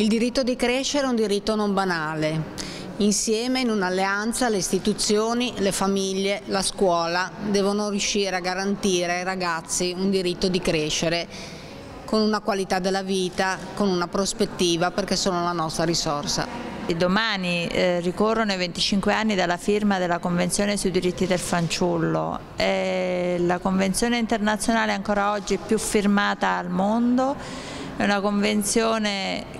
Il diritto di crescere è un diritto non banale. Insieme, in un'alleanza, le istituzioni, le famiglie, la scuola devono riuscire a garantire ai ragazzi un diritto di crescere con una qualità della vita, con una prospettiva, perché sono la nostra risorsa. Domani eh, ricorrono i 25 anni dalla firma della Convenzione sui diritti del fanciullo. È la convenzione internazionale ancora oggi più firmata al mondo, è una convenzione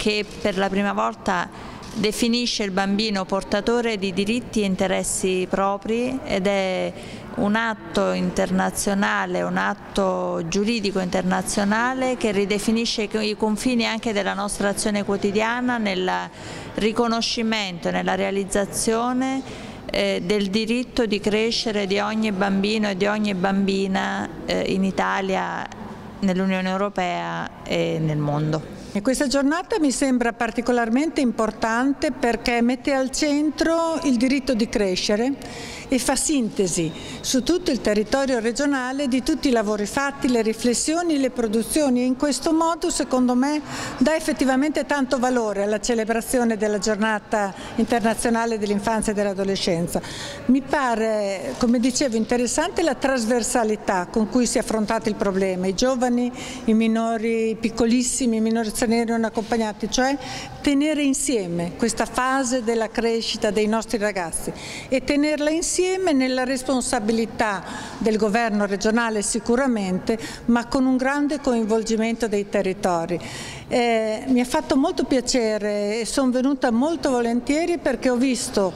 che per la prima volta definisce il bambino portatore di diritti e interessi propri ed è un atto internazionale, un atto giuridico internazionale che ridefinisce i confini anche della nostra azione quotidiana nel riconoscimento, nella realizzazione eh, del diritto di crescere di ogni bambino e di ogni bambina eh, in Italia, nell'Unione Europea e nel mondo. E questa giornata mi sembra particolarmente importante perché mette al centro il diritto di crescere e fa sintesi su tutto il territorio regionale di tutti i lavori fatti, le riflessioni, le produzioni e in questo modo secondo me dà effettivamente tanto valore alla celebrazione della giornata internazionale dell'infanzia e dell'adolescenza. Mi pare, come dicevo, interessante la trasversalità con cui si è affrontato il problema, i giovani, i minori piccolissimi, i minori stranieri non accompagnati, cioè tenere insieme questa fase della crescita dei nostri ragazzi e tenerla insieme nella responsabilità del governo regionale sicuramente, ma con un grande coinvolgimento dei territori. Eh, mi ha fatto molto piacere e sono venuta molto volentieri perché ho visto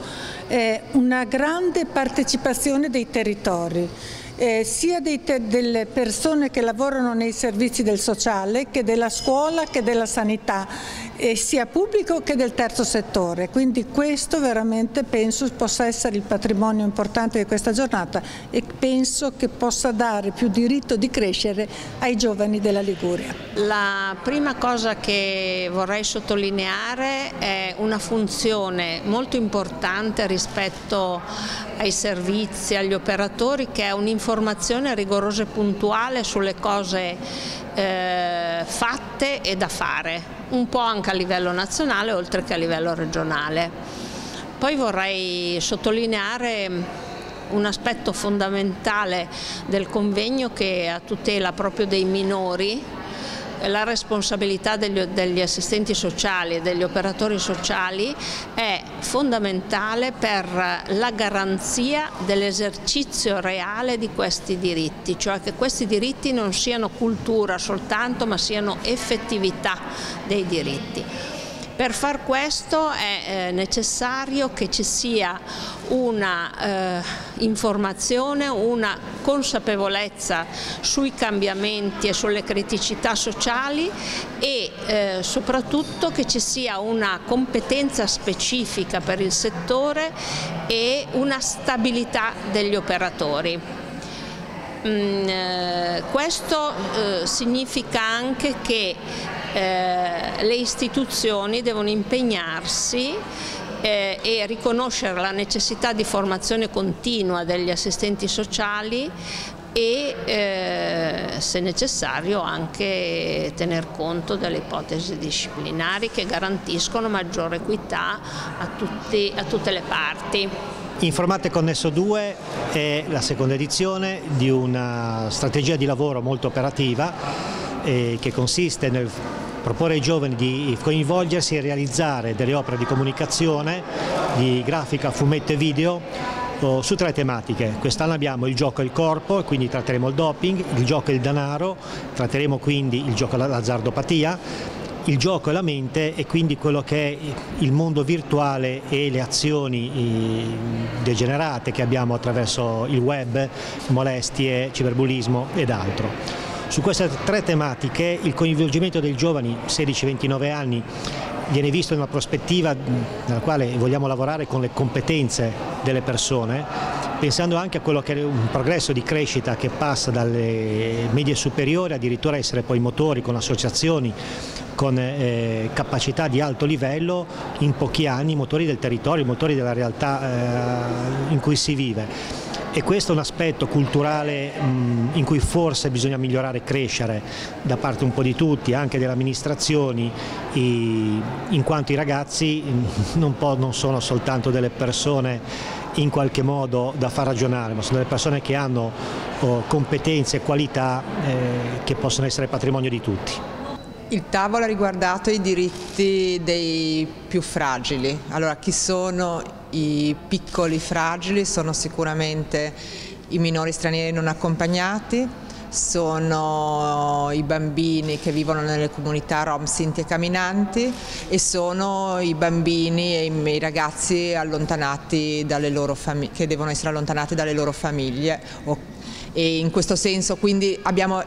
eh, una grande partecipazione dei territori eh, sia delle persone che lavorano nei servizi del sociale che della scuola che della sanità eh, sia pubblico che del terzo settore quindi questo veramente penso possa essere il patrimonio importante di questa giornata e penso che possa dare più diritto di crescere ai giovani della Liguria. La prima cosa che vorrei sottolineare è una funzione molto importante rispetto ai servizi, agli operatori che è un'informazione rigorosa e puntuale sulle cose eh, fatte e da fare, un po' anche a livello nazionale oltre che a livello regionale. Poi vorrei sottolineare un aspetto fondamentale del convegno che a tutela proprio dei minori la responsabilità degli, degli, assistenti sociali e degli operatori sociali è fondamentale per la garanzia dell'esercizio reale di questi diritti, cioè che questi diritti non siano cultura soltanto ma siano effettività dei diritti. Per far questo è eh, necessario che ci sia una eh, informazione, una consapevolezza sui cambiamenti e sulle criticità sociali e eh, soprattutto che ci sia una competenza specifica per il settore e una stabilità degli operatori. Mm, eh, questo eh, significa anche che eh, le istituzioni devono impegnarsi eh, e riconoscere la necessità di formazione continua degli assistenti sociali e eh, se necessario anche tener conto delle ipotesi disciplinari che garantiscono maggiore equità a, tutti, a tutte le parti. Informate Connesso 2 è la seconda edizione di una strategia di lavoro molto operativa eh, che consiste nel proporre ai giovani di coinvolgersi e realizzare delle opere di comunicazione, di grafica, fumetto e video su tre tematiche. Quest'anno abbiamo il gioco e il corpo, quindi tratteremo il doping, il gioco e il denaro, tratteremo quindi il gioco e l'azzardopatia, il gioco e la mente e quindi quello che è il mondo virtuale e le azioni degenerate che abbiamo attraverso il web, molestie, ciberbullismo ed altro. Su queste tre tematiche il coinvolgimento dei giovani 16-29 anni viene visto in una prospettiva nella quale vogliamo lavorare con le competenze delle persone, pensando anche a quello che è un progresso di crescita che passa dalle medie superiori addirittura a essere poi motori con associazioni con eh, capacità di alto livello in pochi anni, motori del territorio, motori della realtà eh, in cui si vive e questo è un aspetto culturale in cui forse bisogna migliorare e crescere da parte un po' di tutti, anche delle amministrazioni, in quanto i ragazzi non, non sono soltanto delle persone in qualche modo da far ragionare, ma sono delle persone che hanno oh, competenze e qualità eh, che possono essere patrimonio di tutti. Il tavolo ha riguardato i diritti dei più fragili. Allora, chi sono i piccoli fragili? Sono sicuramente i minori stranieri non accompagnati, sono i bambini che vivono nelle comunità rom, sinti e camminanti e sono i bambini e i ragazzi che devono essere allontanati dalle loro famiglie e in questo senso quindi abbiamo,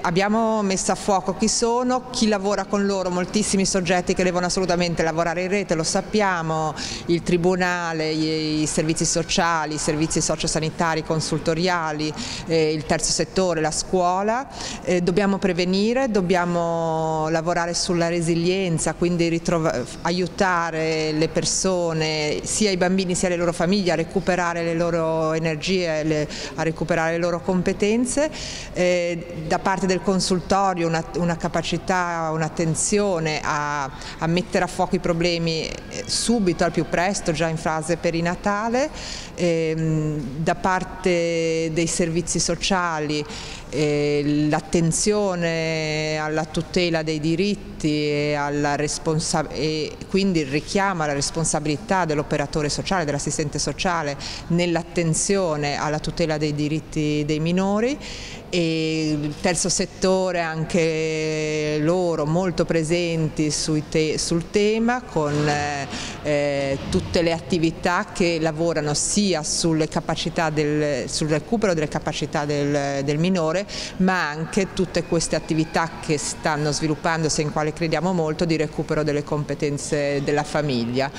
abbiamo, messo a fuoco chi sono, chi lavora con loro, moltissimi soggetti che devono assolutamente lavorare in rete, lo sappiamo, il tribunale, i, servizi sociali, i servizi sociosanitari, consultoriali, eh, il terzo settore, la scuola, eh, dobbiamo prevenire, dobbiamo lavorare sulla resilienza, quindi aiutare le persone, sia i bambini sia le loro famiglie a recuperare le loro energie, le, a recuperare le loro competenze, eh, da parte del consultorio una, una capacità, un'attenzione a, a, mettere a fuoco i problemi eh, subito, al più presto, già in fase perinatale, ehm, da parte dei servizi sociali eh, l'attenzione alla tutela dei diritti e, e, quindi il richiamo alla responsabilità dell'operatore sociale, dell'assistente sociale nell'attenzione alla tutela dei diritti dei minori e il terzo settore anche loro molto presenti te sul tema con eh, eh, tutte le attività che lavorano sia sul recupero delle capacità del, del, minore ma anche tutte queste attività che stanno sviluppandosi in quale crediamo molto di recupero delle competenze della famiglia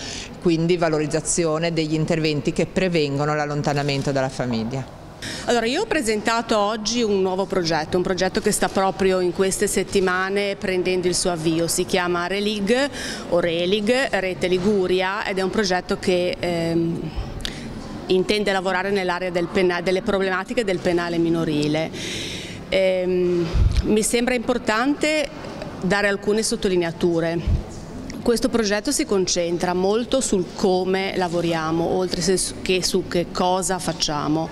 quindi valorizzazione degli interventi che prevengono l'allontanamento dalla famiglia. Allora, io ho presentato oggi un nuovo progetto, un progetto che sta proprio in queste settimane prendendo il suo avvio, si chiama Relig o Relig, Rete Liguria ed è un progetto che ehm, intende lavorare nell'area del delle problematiche del penale minorile. Ehm, mi sembra importante dare alcune sottolineature. Questo progetto si concentra molto sul come lavoriamo, oltre che su che cosa facciamo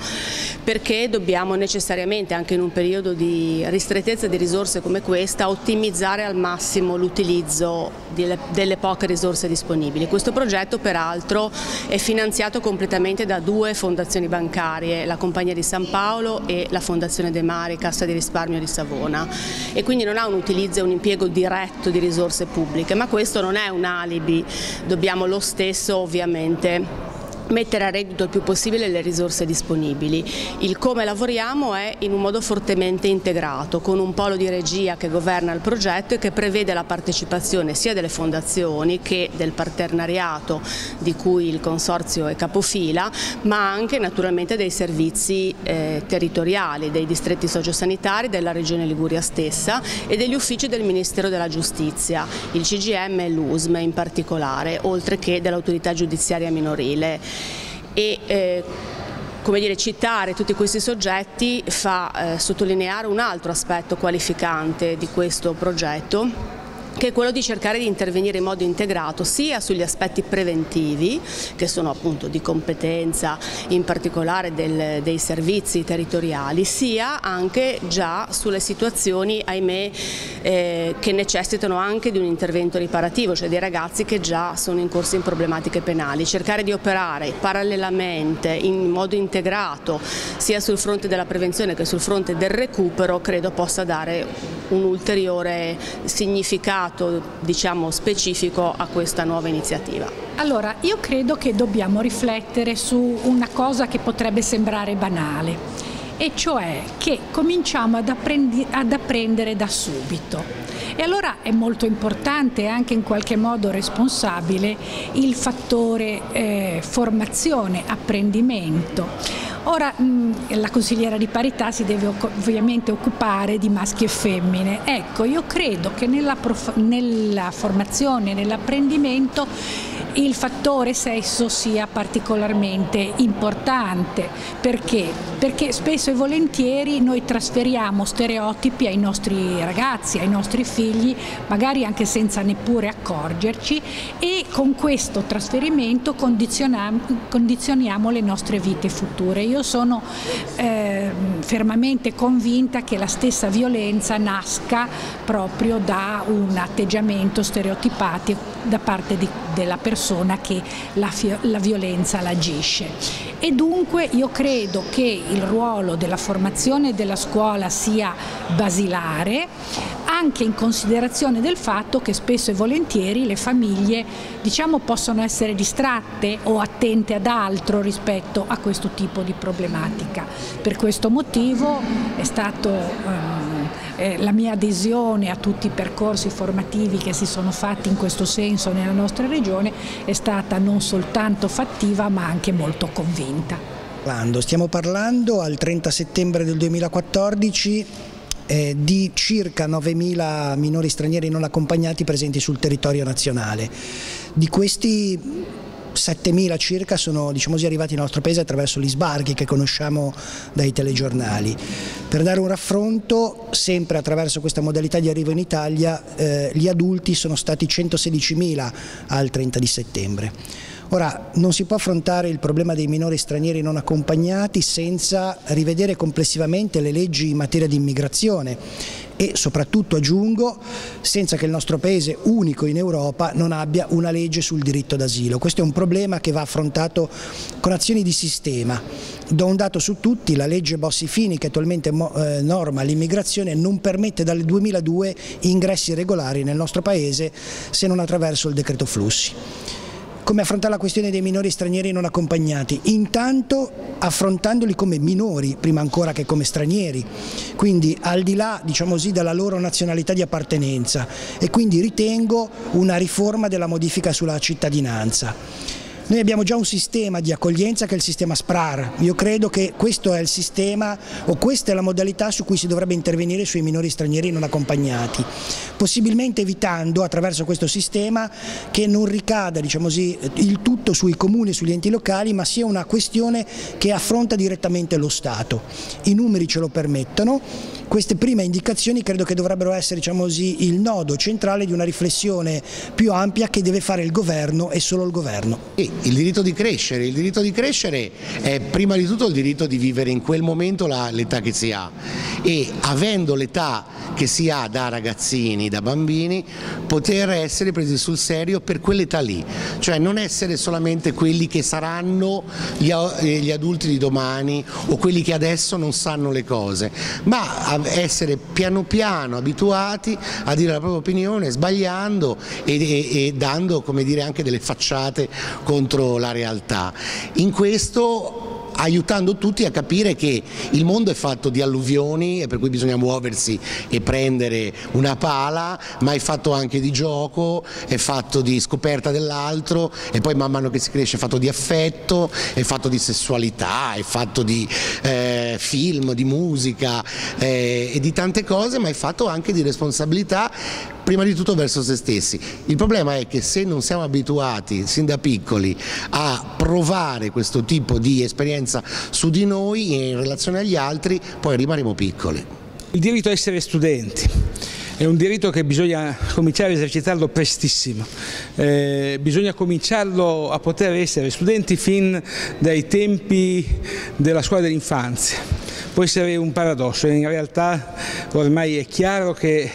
perché dobbiamo necessariamente anche in un periodo di ristrettezza di risorse come questa ottimizzare al massimo l'utilizzo delle poche risorse disponibili. Questo progetto peraltro è finanziato completamente da due fondazioni bancarie, la Compagnia di San Paolo e la Fondazione De Mari, Cassa di risparmio di Savona e quindi non ha un utilizzo e un impiego diretto di risorse pubbliche, ma questo non è un alibi, dobbiamo lo stesso ovviamente mettere a reddito il più possibile le risorse disponibili. Il come lavoriamo è in un modo fortemente integrato, con un polo di regia che governa il progetto e che prevede la partecipazione sia delle fondazioni che del partenariato di cui il Consorzio è capofila, ma anche naturalmente dei servizi eh, territoriali, dei distretti sociosanitari, della Regione Liguria stessa e degli uffici del Ministero della Giustizia, il CGM e l'USM in particolare, oltre che dell'autorità giudiziaria minorile e eh, come dire, citare tutti questi soggetti fa eh, sottolineare un altro aspetto qualificante di questo progetto che è quello di cercare di intervenire in modo integrato sia sugli aspetti preventivi, che sono appunto di competenza in particolare del, dei servizi territoriali, sia anche già sulle situazioni, ahimè, eh, che necessitano anche di un intervento riparativo, cioè dei ragazzi che già sono in corso in problematiche penali. Cercare di operare parallelamente, in modo integrato, sia sul fronte della prevenzione che sul fronte del recupero, credo possa dare un ulteriore significato dato diciamo, specifico a questa nuova iniziativa? Allora, io credo che dobbiamo riflettere su una cosa che potrebbe sembrare banale e cioè che cominciamo ad, ad, apprendere da subito. E allora è molto importante e anche in qualche modo responsabile il fattore eh, formazione, apprendimento. Ora mh, la consigliera di parità si deve ovviamente occupare di maschi e femmine. Ecco, io credo che nella, nella formazione, nell'apprendimento il fattore sesso sia particolarmente importante. Perché? Perché spesso e volentieri noi trasferiamo stereotipi ai nostri ragazzi, ai nostri figli, magari anche senza neppure accorgerci e con questo trasferimento condizioniamo le nostre vite future. Io sono eh, fermamente convinta che la stessa violenza nasca proprio da un atteggiamento stereotipato da parte di, della persona che la, la violenza l'agisce. E dunque io credo che il ruolo della formazione della scuola sia basilare, anche in considerazione del fatto che spesso e volentieri le famiglie diciamo, possono essere distratte o attente ad altro rispetto a questo tipo di problematica. Per questo motivo è stato ehm, eh, la mia adesione a tutti i percorsi formativi che si sono fatti in questo senso nella nostra regione è stata non soltanto fattiva ma anche molto convinta. Stiamo parlando al 30 settembre del 2014 eh, di circa 9.000 minori stranieri non accompagnati presenti sul territorio nazionale. Di questi 7.000 circa sono diciamo così, arrivati nel nostro paese attraverso gli sbarchi che conosciamo dai telegiornali. Per dare un raffronto, sempre attraverso questa modalità di arrivo in Italia, eh, gli adulti sono stati 116.000 al 30 di settembre. Ora, non si può affrontare il problema dei minori stranieri non accompagnati senza rivedere complessivamente le leggi in materia di immigrazione e soprattutto aggiungo senza che il nostro paese unico in Europa non abbia una legge sul diritto d'asilo. Questo è un problema che va affrontato con azioni di sistema. Do un dato su tutti, la legge Bossi-Fini che attualmente eh, norma l'immigrazione non permette dal 2002 ingressi regolari nel nostro paese se non attraverso il decreto flussi come affrontare la questione dei minori stranieri non accompagnati, intanto affrontandoli come minori prima ancora che come stranieri, quindi al di là diciamo così, della loro nazionalità di appartenenza e quindi ritengo una riforma della modifica sulla cittadinanza. Noi abbiamo già un sistema di accoglienza che è il sistema SPRAR, io credo che questo è il sistema o questa è la modalità su cui si dovrebbe intervenire sui minori stranieri non accompagnati, possibilmente evitando attraverso questo sistema che non ricada diciamo così, il tutto sui comuni e sugli enti locali ma sia una questione che affronta direttamente lo Stato. I numeri ce lo permettono, queste prime indicazioni credo che dovrebbero essere diciamo così, il nodo centrale di una riflessione più ampia che deve fare il governo e solo il governo il diritto di crescere, il diritto di crescere è prima di tutto il diritto di vivere in quel momento l'età che si ha. E avendo l'età che si ha da ragazzini, da bambini, poter essere presi sul serio per quell'età lì, cioè non essere solamente quelli che saranno gli, eh, adulti di domani o quelli che adesso non sanno le cose, ma essere piano piano abituati a dire la propria opinione sbagliando e dando come dire, anche delle facciate contro la realtà. In questo aiutando tutti a capire che il mondo è fatto di alluvioni e per cui bisogna muoversi e prendere una pala, ma è fatto anche di gioco, è fatto di scoperta dell'altro e poi man mano che si cresce è fatto di affetto, è fatto di sessualità, è fatto di eh, film, di musica eh, e di tante cose, ma è fatto anche di responsabilità prima di tutto verso se stessi. Il problema è che se non siamo abituati sin da piccoli a provare questo tipo di esperienza su di noi e in relazione agli altri, poi rimarremo piccoli. Il diritto a essere studenti è un diritto che bisogna cominciare a esercitarlo prestissimo, eh, bisogna cominciarlo a poter essere studenti fin dai tempi della scuola dell'infanzia. Può essere un paradosso, in realtà ormai è chiaro che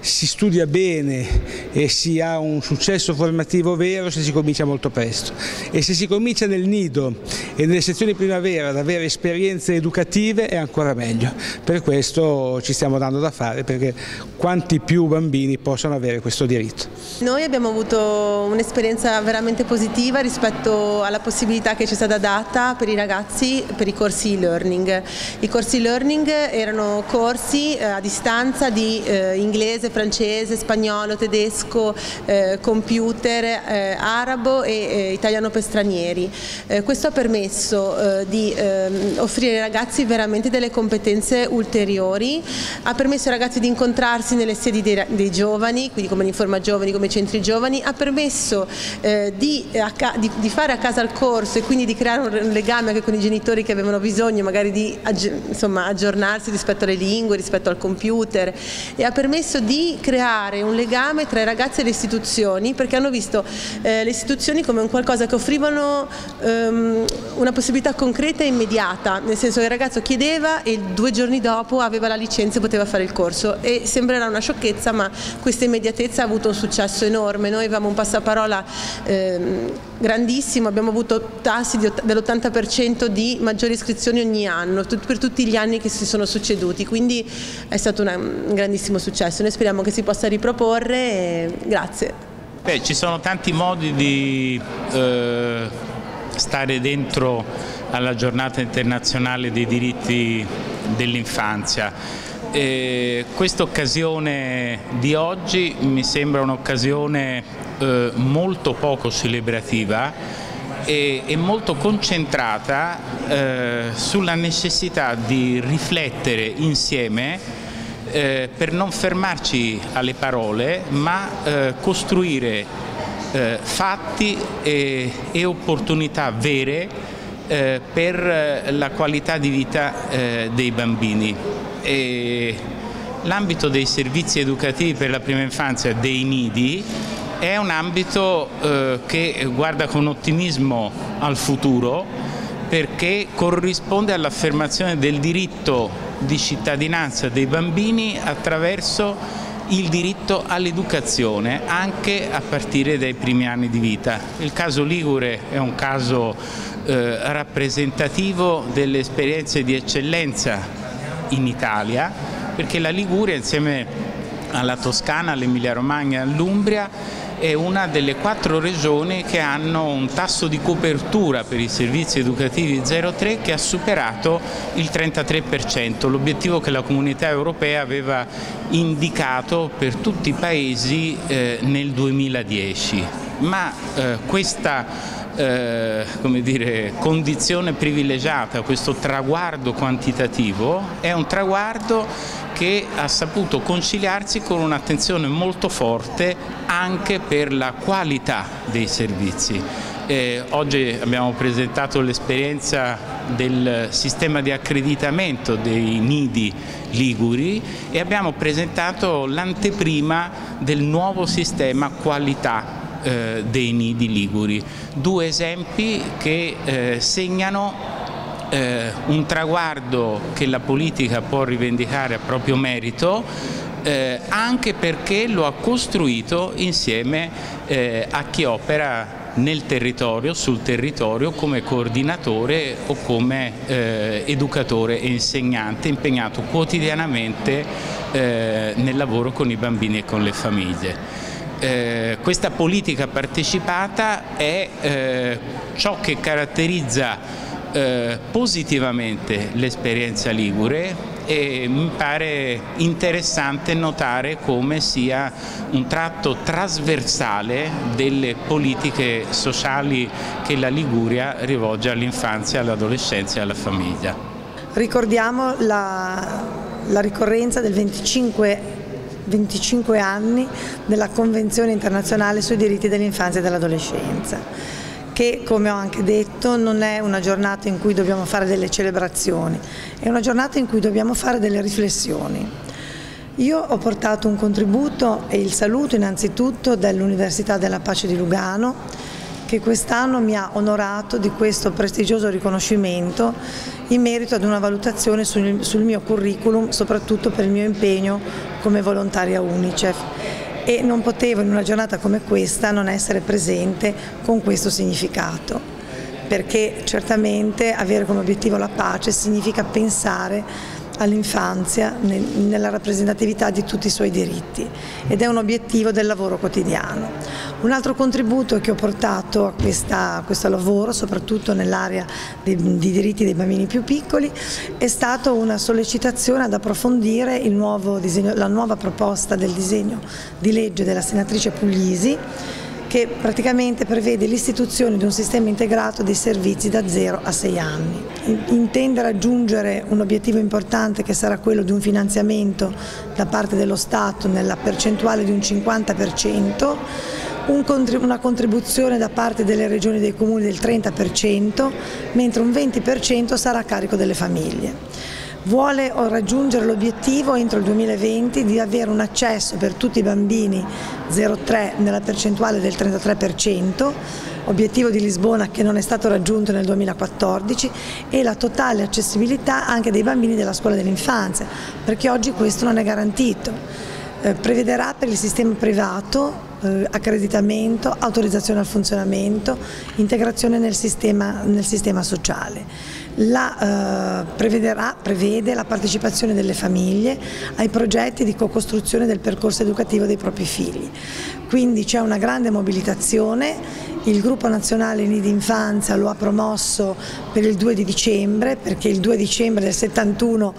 si studia bene e si ha un successo formativo vero se si comincia molto presto e se si comincia nel nido e nelle sezioni primavera ad avere esperienze educative è ancora meglio. Per questo ci stiamo dando da fare perché quanti più bambini possano avere questo diritto. Noi abbiamo avuto un'esperienza veramente positiva rispetto alla possibilità che ci è stata data per i ragazzi per i corsi e-learning. I corsi e-learning erano corsi eh, a distanza di eh, inglese, francese, spagnolo, tedesco, eh, computer, arabo e italiano per stranieri. Questo ha permesso di ehm, offrire ai ragazzi veramente delle competenze ulteriori, ha permesso ai ragazzi di incontrarsi nelle sedi dei giovani, quindi come l'Informa Giovani, come centri giovani, ha permesso eh, di, di, di, fare a casa il corso e quindi di creare un legame anche con i genitori che avevano bisogno magari di insomma, aggiornarsi rispetto alle lingue, rispetto al computer. E ha permesso di creare un legame tra i ragazzi e le istituzioni perché hanno visto eh, le istituzioni come un qualcosa che offrivano ehm, una possibilità concreta e immediata, nel senso che il ragazzo chiedeva e due giorni dopo aveva la licenza e poteva fare il corso. E sembrerà una sciocchezza ma questa immediatezza ha avuto un successo enorme, noi avevamo un passaparola ehm, grandissimo, abbiamo avuto tassi dell'80% di maggiori iscrizioni ogni anno, per tutti gli anni che si sono succeduti, quindi è stato una, un grandissimo successo, noi speriamo che si possa riproporre e grazie. Beh, ci sono tanti modi di eh, stare dentro alla giornata internazionale dei diritti dell'infanzia. Questa occasione di oggi mi sembra un'occasione eh, molto poco celebrativa e, e molto concentrata eh, sulla necessità di riflettere insieme eh, per non fermarci alle parole ma eh, costruire eh, fatti e, e, opportunità vere eh, per la qualità di vita eh, dei bambini. L'ambito dei servizi educativi per la prima infanzia dei nidi è un ambito eh, che guarda con ottimismo al futuro perché corrisponde all'affermazione del diritto di cittadinanza dei bambini attraverso il diritto all'educazione anche a partire dai primi anni di vita. Il caso Ligure è un caso eh, rappresentativo delle esperienze di eccellenza in Italia perché la Liguria insieme alla Toscana, all'Emilia Romagna all'Umbria è una delle quattro regioni che hanno un tasso di copertura per i servizi educativi 03 che ha superato il 33%, l'obiettivo che la comunità europea aveva indicato per tutti i paesi eh, nel 2010. Ma eh, questa eh, dire, condizione privilegiata, questo traguardo quantitativo, è un traguardo che ha saputo conciliarsi con un'attenzione molto forte anche per la qualità dei servizi. Eh, oggi abbiamo presentato l'esperienza del sistema di accreditamento dei nidi liguri e abbiamo presentato l'anteprima del nuovo sistema qualità eh, dei nidi liguri. Due esempi che eh, segnano eh, un traguardo che la politica può rivendicare a proprio merito eh, anche perché lo ha costruito insieme eh, a chi opera nel territorio, sul territorio come coordinatore o come eh, educatore e insegnante impegnato quotidianamente eh, nel lavoro con i bambini e con le famiglie. Eh, questa politica partecipata è eh, ciò che caratterizza eh, positivamente l'esperienza Ligure e mi pare interessante notare come sia un tratto trasversale delle politiche sociali che la Liguria rivolge all'infanzia, all'adolescenza e alla famiglia. Ricordiamo la, la ricorrenza del 25 25 anni della Convenzione internazionale sui diritti dell'infanzia e dell'adolescenza che come ho anche detto non è una giornata in cui dobbiamo fare delle celebrazioni, è una giornata in cui dobbiamo fare delle riflessioni. Io ho portato un contributo e il saluto innanzitutto dell'Università della Pace di Lugano che quest'anno mi ha onorato di questo prestigioso riconoscimento in merito ad una valutazione sul, sul mio curriculum, soprattutto per il mio impegno come volontaria UNICEF. E non potevo in una giornata come questa non essere presente con questo significato. Perché certamente avere come obiettivo la pace significa pensare all'infanzia nella rappresentatività di tutti i suoi diritti ed è un obiettivo del lavoro quotidiano. Un altro contributo che ho portato a, questa, a questo lavoro, soprattutto nell'area di, di, diritti dei bambini più piccoli, è stata una sollecitazione ad approfondire disegno, la nuova proposta del disegno di legge della senatrice Puglisi che praticamente prevede l'istituzione di un sistema integrato dei servizi da 0 a 6 anni. Intende raggiungere un obiettivo importante che sarà quello di un finanziamento da parte dello Stato nella percentuale di un 50%, una contribuzione da parte delle regioni e dei comuni del 30%, mentre un 20% sarà a carico delle famiglie vuole raggiungere l'obiettivo entro il 2020 di avere un accesso per tutti i bambini 0,3 nella percentuale del 33%, obiettivo di Lisbona che non è stato raggiunto nel 2014 e la totale accessibilità anche dei bambini della scuola dell'infanzia, perché oggi questo non è garantito. Eh, prevederà per il sistema privato eh, accreditamento, autorizzazione al funzionamento, integrazione nel sistema, nel sistema sociale. La, eh, prevede la partecipazione delle famiglie ai progetti di co-costruzione del percorso educativo dei propri figli. Quindi c'è una grande mobilitazione, il gruppo nazionale Nidi Infanzia lo ha promosso per il 2 di dicembre, perché il 2 dicembre del 71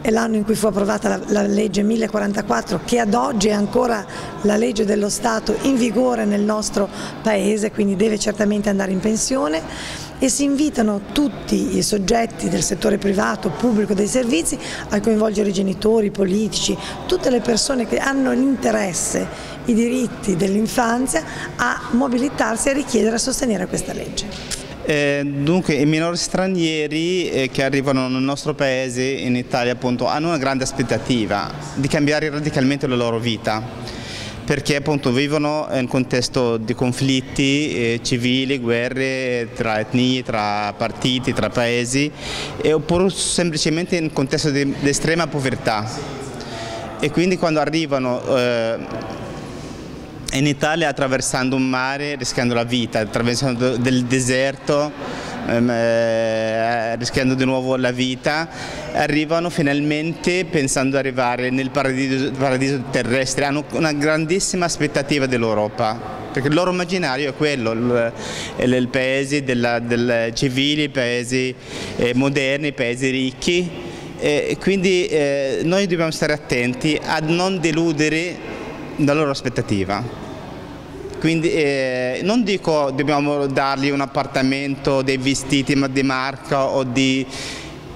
è l'anno in cui fu approvata la, la, legge 1044 che ad oggi è ancora la legge dello Stato in vigore nel nostro paese, quindi deve certamente andare in pensione e si invitano tutti i soggetti del settore privato, pubblico, dei servizi a coinvolgere i genitori, i politici, tutte le persone che hanno l'interesse, i diritti dell'infanzia a mobilitarsi e a richiedere a sostenere questa legge. Eh, dunque i minori stranieri eh, che arrivano nel nostro paese, in Italia appunto, hanno una grande aspettativa di cambiare radicalmente la loro vita perché appunto vivono in un contesto di conflitti eh, civili, guerre tra etnie, tra partiti, tra paesi, e, oppure semplicemente in un contesto di, di, estrema povertà. E quindi quando arrivano eh, in Italia attraversando un mare, rischiando la vita, attraversando del deserto, ehm, eh, rischiando di nuovo la vita, arrivano finalmente pensando di arrivare nel paradiso, paradiso terrestre, hanno una grandissima aspettativa dell'Europa perché il loro immaginario è quello, il, il paese della, del civili, i paesi eh, moderni, paesi ricchi e quindi eh, noi dobbiamo stare attenti a non deludere la loro aspettativa. Quindi eh, non dico dobbiamo dargli un appartamento, dei vestiti di marca o di...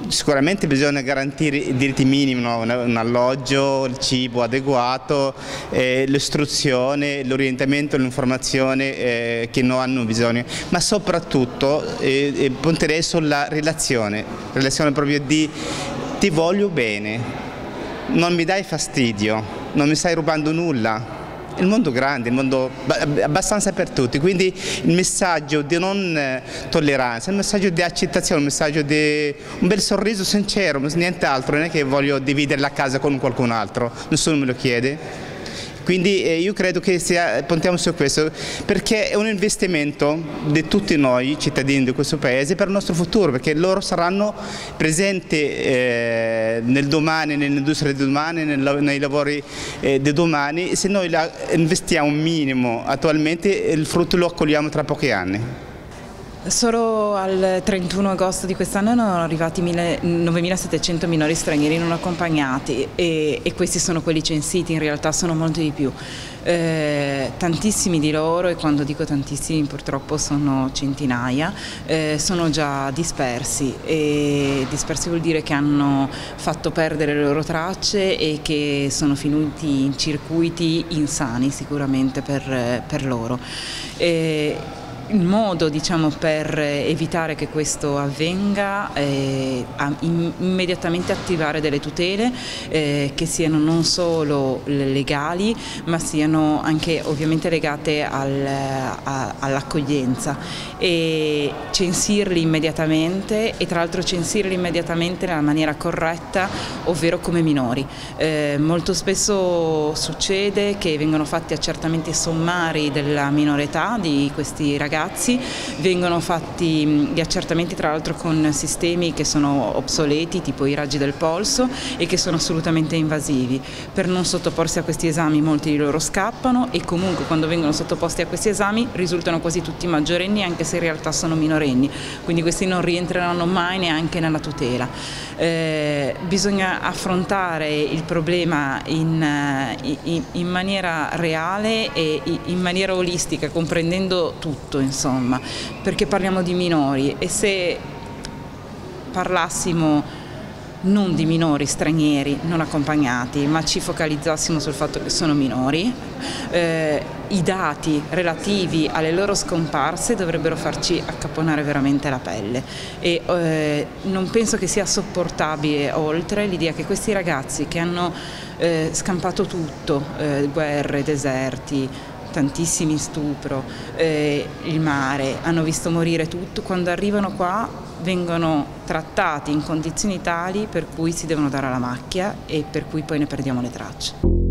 Sicuramente bisogna garantire i diritti minimi, no? un alloggio, il cibo adeguato, eh, l'istruzione, l'orientamento, l'informazione eh, che non hanno bisogno, ma soprattutto eh, eh, punterei sulla relazione, relazione proprio di ti voglio bene, non mi dai fastidio, non mi stai rubando nulla, il mondo grande, il mondo abbastanza per tutti, quindi il messaggio di non eh, tolleranza, il messaggio di accettazione, il messaggio di un bel sorriso sincero, nient'altro, non è che voglio dividere la casa con qualcun altro, nessuno me lo chiede. Quindi eh, io credo che sia, puntiamo su questo perché è un investimento di tutti noi cittadini di questo paese per il nostro futuro perché loro saranno presenti eh, nel domani, nell'industria di domani, nel, nei lavori eh, di domani se noi investiamo un minimo attualmente il frutto lo accogliamo tra pochi anni. Solo al 31 agosto di quest'anno erano arrivati 9.700 minori stranieri non accompagnati e, e, questi sono quelli censiti, in realtà sono molti di più. Eh, tantissimi di loro, e quando dico tantissimi purtroppo sono centinaia, eh, sono già dispersi e dispersi vuol dire che hanno fatto perdere le loro tracce e che sono finiti in circuiti insani sicuramente per, per loro. Eh, il modo diciamo, per evitare che questo avvenga è immediatamente attivare delle tutele eh, che siano non solo legali ma siano anche ovviamente legate al, all'accoglienza e censirli immediatamente e tra l'altro censirli immediatamente nella maniera corretta ovvero come minori. Eh, molto spesso succede che vengono fatti accertamenti sommari della minore età di questi ragazzi ragazzi, vengono fatti gli accertamenti tra l'altro con sistemi che sono obsoleti, tipo i raggi del polso e che sono assolutamente invasivi. Per non sottoporsi a questi esami molti di loro scappano e comunque quando vengono sottoposti a questi esami risultano quasi tutti maggiorenni anche se in realtà sono minorenni, quindi questi non rientreranno mai neanche nella tutela. Eh, bisogna affrontare il problema in, eh, in, in maniera reale e in maniera olistica, comprendendo tutto, insomma, perché parliamo di minori e se parlassimo non di minori stranieri non accompagnati, ma ci focalizzassimo sul fatto che sono minori, eh, i dati relativi alle loro scomparse dovrebbero farci accapponare veramente la pelle. E eh, non penso che sia sopportabile oltre l'idea che questi ragazzi che hanno eh, scampato tutto, eh, guerre, deserti, tantissimi stupro, eh, il mare, hanno visto morire tutto, quando arrivano qua vengono trattati in condizioni tali per cui si devono dare alla macchia e per cui poi ne perdiamo le tracce.